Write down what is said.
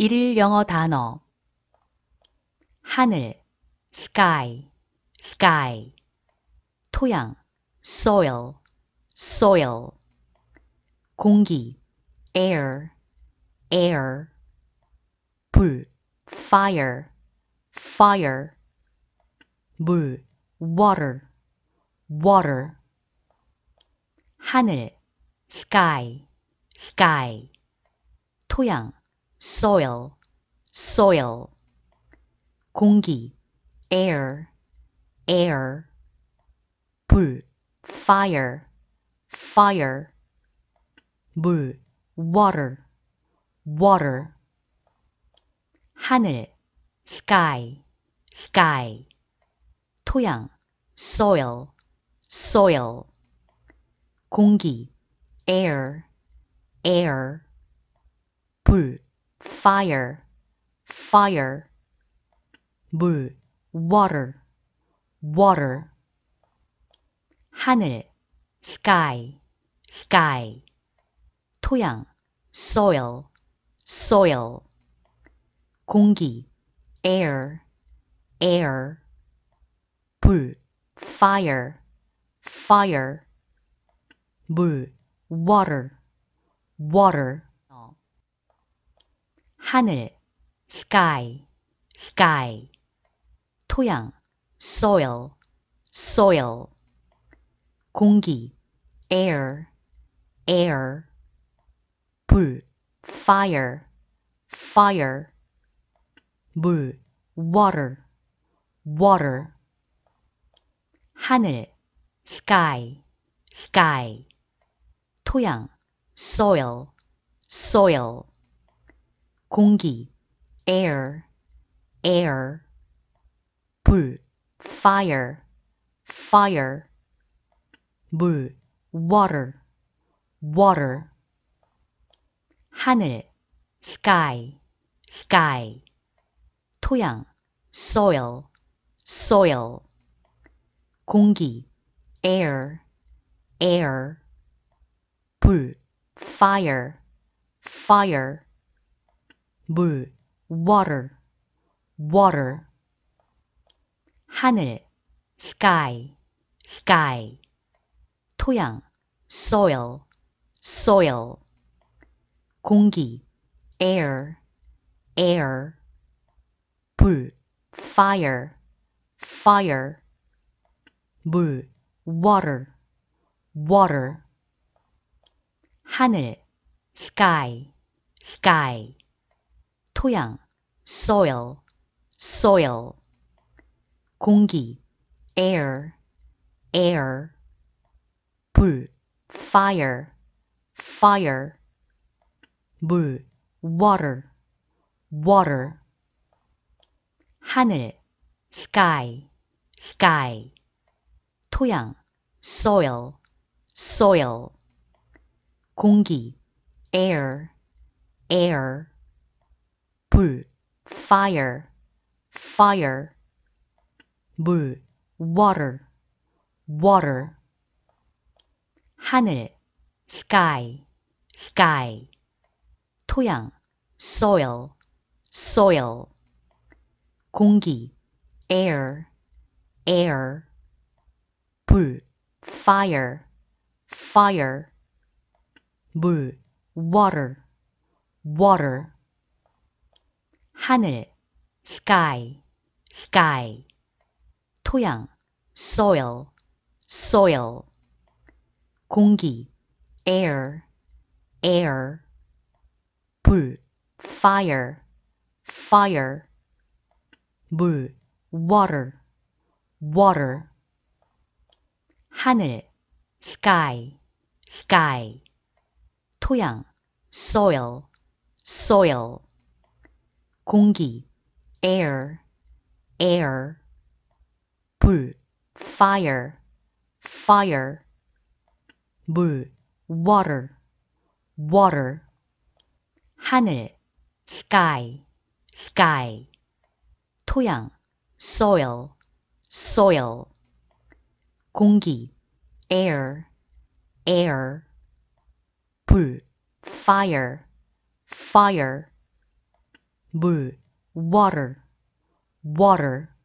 일일 영어 단어 하늘 sky sky 토양 soil soil 공기 air air 불 fire fire 물 water water 하늘 sky sky 토양 soil soil 공기 air air 불 fire fire 물 water water 하늘 sky sky 토양 soil soil 공기 air air 불 fire fire 물 water water 하늘 sky sky 토양 soil soil 공기 air air 불 fire fire 물 water water 하늘 sky sky 토양 soil soil 공기 air air 불 fire fire 물 water water 하늘 sky sky 토양 soil soil 공기 air air 불 fire fire 물 water water 하늘 sky sky 토양 soil soil 공기 air air 불 fire fire 물 water water 하늘 sky sky 토양 soil soil 공기 air air 불 fire fire 물 water water 하늘 sky sky 토양 soil soil 공기 air air 불 fire fire 물 water water 하늘 sky sky 토양 soil soil 공기 air air 불 fire fire 물 water water 하늘 sky sky 토양 soil soil 공기 air air 불 fire fire 물 water water 하늘 sky sky 토양 soil soil 공기 air air 불 fire fire 물 water water 하늘 sky sky 토양 soil soil 공기 air air 불 fire fire 물 water water 하늘 sky sky 토양 soil soil 공기 air air 불 fire fire 물, water, water.